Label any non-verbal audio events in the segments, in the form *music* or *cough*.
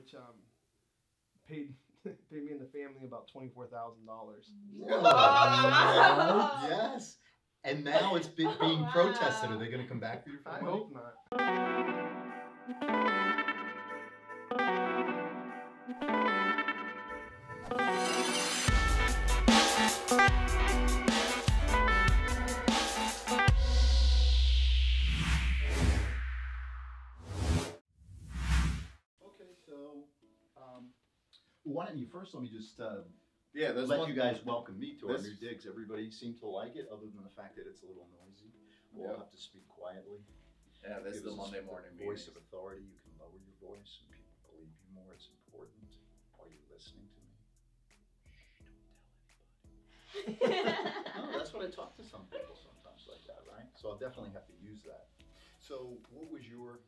which um, paid *laughs* paid me and the family about twenty four thousand dollars. Oh, yes. And now it's be- *laughs* being Wow. protested. Are they going to come back for your I hope not. First let me just uh, Yeah, let one. you guys welcome me to our new digs. Everybody seemed to like it, other than the fact that it's a little noisy. We'll Yeah. have to speak quietly. Yeah, this is the Monday morning voice meetings. of authority. You can lower your voice, and people believe you more. It's important. Are you listening to me? Shh, don't tell anybody. No, that's what I talk to some people sometimes like that, right? So I'll definitely have to use that. So, what was your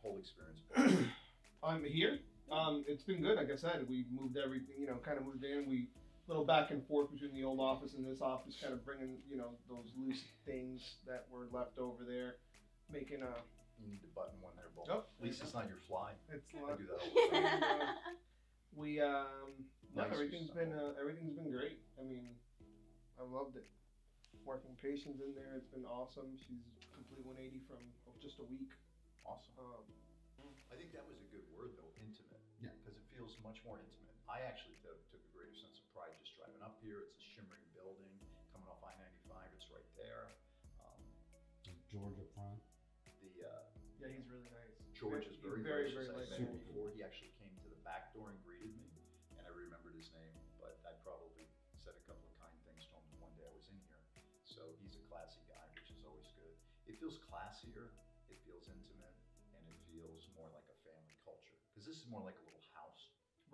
whole experience? *clears throat* I'm here. Um, it's been good. Like I said, we moved everything. You know, kind of moved in. We little back and forth between the old office and this office, kind of bringing you know those loose things that were left over there, making a. You need to button one there, Bull. Nope. At least it's not your fly. It's I not, do that all the time. we um. No, Nice everything's yourself. been uh, everything's been great. I mean, I loved it. Working patients in there, it's been awesome. She's complete 180 from just a week. Awesome. Um, I think that was a good word, though, intimate. Yeah. Because it feels much more intimate. I actually took, took a greater sense of pride just driving up here. It's a shimmering building coming off I 95. It's right there. Um, George up front. the uh, yeah, he's really nice. George is very, very, gracious. very I nice. met him before. He actually came to the back door and greeted me, and I remembered his name, but I probably said a couple of kind things to him the one day I was in here. So he's a classy guy, which is always good. It feels classier, it feels intimate, and it feels more like a family culture. Because this is more like a little house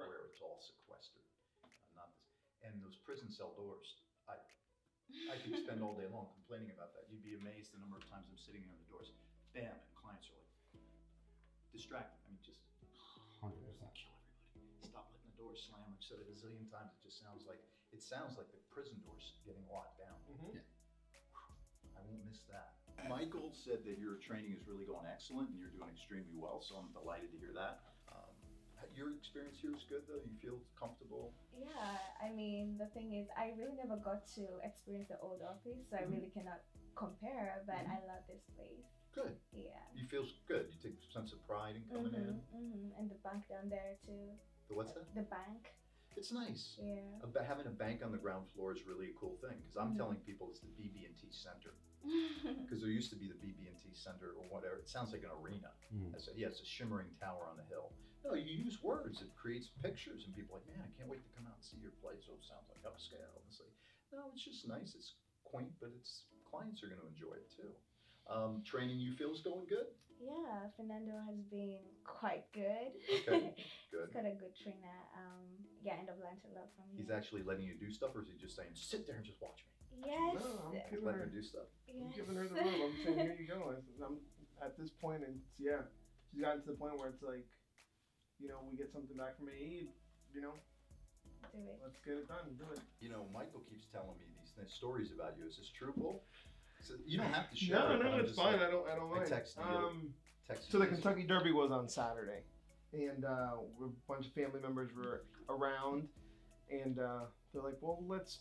Right. where it's all sequestered, uh, not this. And those prison cell doors, I I could *laughs* spend all day long complaining about that. You'd be amazed the number of times I'm sitting there in the doors, bam, and clients are like distracted. I mean, just Hundred percent. kill everybody. Stop letting the doors slam. I've said it a zillion times. It just sounds like it sounds like the prison doors getting locked down. Mhm. I won't miss that. Michael said that your training is really going excellent and you're doing extremely well, so I'm delighted to hear that. Your experience here is good, though. You feel comfortable. Yeah, I mean, the thing is, I really never got to experience the old office, so I Mhm. really cannot compare, but Mhm. I love this place. Good. Yeah. You feel good. You take a sense of pride in coming in. hmm hmm And the bank down there, too. The what's that? The bank. It's nice. Yeah. About having a bank on the ground floor is really a cool thing because I'm telling people it's the BB&T Center *laughs* because there used to be the BB&T Center or whatever. It sounds like an arena. Mm. I said, yeah, it's a shimmering tower on the hill. No, you use words. It creates pictures, and people are like, man, I can't wait to come out and see your place. So it sounds like upscale. And it's like, no, it's just nice. It's quaint, but it's clients are going to enjoy it too. Um, training you feel is going good. yeah, Fernando has been quite good. Okay, *laughs* He's good. got a good trainer. Um, yeah, end up learned a lot from him. He's actually letting you do stuff, or is he just saying, sit there and just watch me? Yes. No, I'm He's letting her, her do stuff. I'm giving her the room. I'm saying, *laughs* here you go. I- I'm at this point, and yeah, she's gotten to the point where it's like, you know, we get something back from AE, you know, Do it. let's get it done. Do it. You know, Michael keeps telling me these th- stories about you. Is this true, Bull? So you don't have to share. No, it, no, it's fine. like- I don't, I don't I mind. texted you. Um, text so you the this. Kentucky Derby was on Saturday, and uh, a bunch of family members were around, and uh, they're like, "Well, let's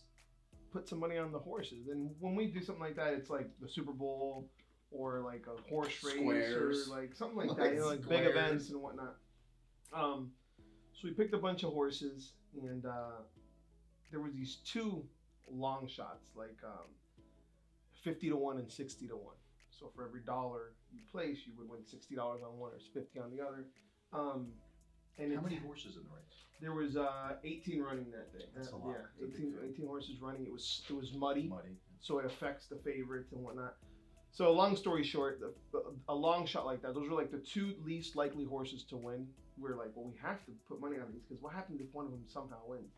put some money on the horses." And when we do something like that, it's like the Super Bowl or like a horse race Squares. or like something like, Like *laughs* that, you know, like big events and whatnot. Um, so we picked a bunch of horses, and uh, there was these two long shots, like um, fifty to one and sixty to one. So for every dollar you place, you would win sixty dollars on one or fifty on the other. Um, and How many horses in the race? There was uh, eighteen running that day. That's a Uh, lot. Yeah, It's 18, 18 horses running. It was it was muddy, Muddy. so it affects the favorites and whatnot. So long story short, the, a long shot like that, those were like the two least likely horses to win. We are like, well, we have to put money on these because what happens if one of them somehow wins?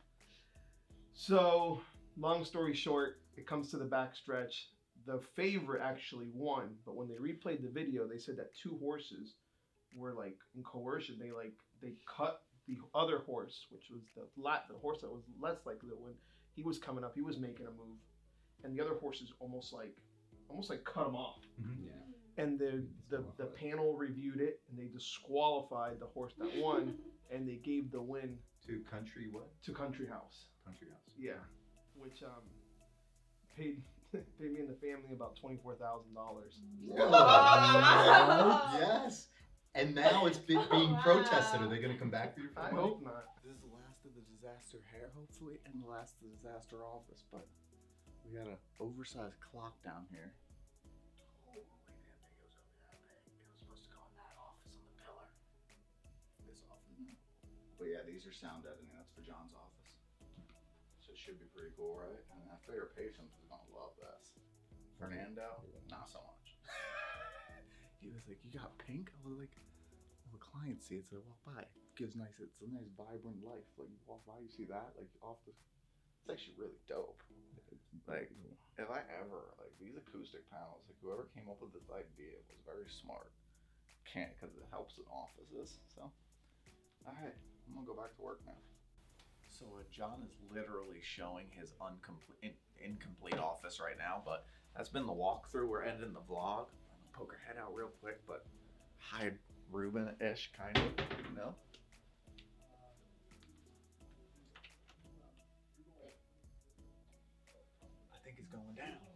So long story short, it comes to the back stretch. The favorite actually won, but when they replayed the video, they said that two horses were like in coercion. They like they cut the other horse, which was the lat the horse that was less likely to win. He was coming up. He was making a move, and the other horses almost like almost like cut him off. Mm-hmm. Yeah. And the the, the panel reviewed it, and they disqualified the horse that won, and they gave the win To country what? to Country House. Country house. Yeah, which um paid *laughs* paid me and the family about twenty four thousand dollars. *laughs* Yes. And now it's be- *laughs* being Wow. protested. Are they going to come back for your I hope not. This is the last of the disaster hair, hopefully, and the last of the disaster office. But we got an oversized clock down here. But yeah, these are sound editing. That's for John's office. So it should be pretty cool, right? And I figure patients is gonna love this. Fernando, not so much. *laughs* he was like, "You got pink?" I was like, "Well, the client see it, so they walk by. It gives nice. It's a nice, vibrant life. Like you walk by, you see that, like off the. It's actually really dope. Like if I ever like these acoustic panels, like whoever came up with this idea was very smart. Can't because it helps in offices. So, all right, I'm gonna go back to work now. So uh, John is literally showing his uncomplete, in, incomplete office right now, but that's been the walkthrough. We're ending the vlog. I'm gonna poke her head out real quick, but hide Ruben-ish kind of, you know. I think it's going down.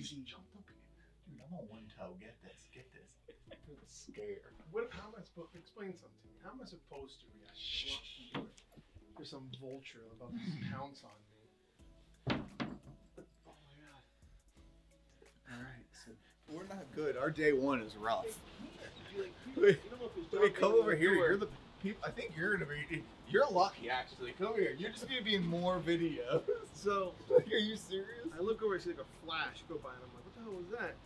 You just jumped up here. Dude, I'm on one toe. Get this, get this. I'm scared. What? How am I supposed to explain something to me? How am I supposed to react? to what I'm doing? There's some vulture about to mm. pounce on me. Oh my god. All right, so we're not good. Our day one is rough. You, like, *laughs* Wait, you don't know if it's Wait, come over here. doing- You're the people. I think you're gonna be. You're lucky, actually. Come here. You're just gonna be in more videos. So *laughs* Are you serious? I look over, I see like a flash go by, and I'm like, what the hell was that?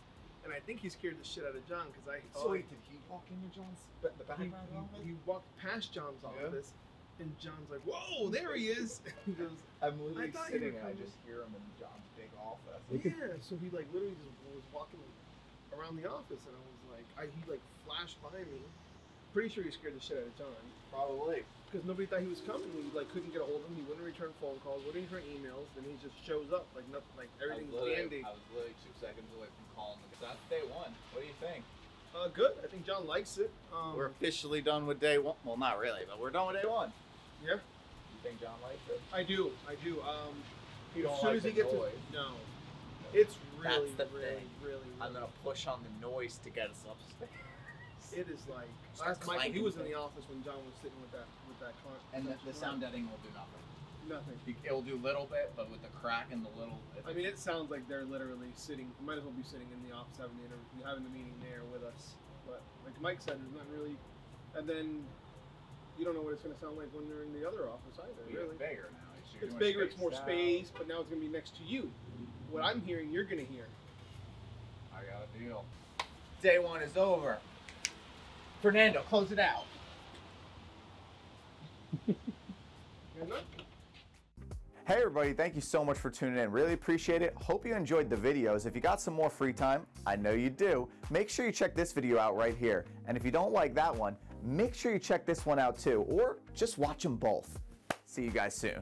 And I think he scared the shit out of John because I. So wait, did he walk into John's the background he, office? he walked past John's Yeah. office, and John's like, "Whoa, there he is!" *laughs* he goes, I'm literally you sitting and I just hear him in John's big office. "Yeah." So he like literally just was walking around the office, and I was like, I, he like flashed by me. Pretty sure he scared the shit out of John Probably. because nobody thought he was coming. We like couldn't get a hold of him. He wouldn't return phone calls, wouldn't return emails. Then he just shows up like nothing, like everything's I was, dandy. I was literally two seconds away from calling him. That's day one. What do you think? Uh, good. I think John likes it. Um, We're officially done with day one. Well, not really, but we're done with day one. Yeah. You think John likes it? I do. I do. Um, You don't as soon like as he the gets noise. to no, it's really, That's the really, thing. really, I'm gonna push on the noise to get us upstairs. It is like Start last Michael. He was in the office when John was sitting with that with that con. And the, the sound editing will do nothing. Nothing. It will do a little bit, but with the crack and the little. I mean, it sounds like they're literally sitting. Might as well be sitting in the office having the interview, having the meeting there with us. But like Mike said, there's not really. And then you don't know what it's going to sound like when they're in the other office either. we Really, it's bigger now. So you're it's bigger. It's more out. space, but now it's going to be next to you. What I'm hearing, you're going to hear. I got a deal. Day one is over. Fernando, close it out. Hey everybody, thank you so much for tuning in. Really appreciate it. Hope you enjoyed the videos. If you got some more free time, I know you do, make sure you check this video out right here. And if you don't like that one, make sure you check this one out too, or just watch them both. See you guys soon.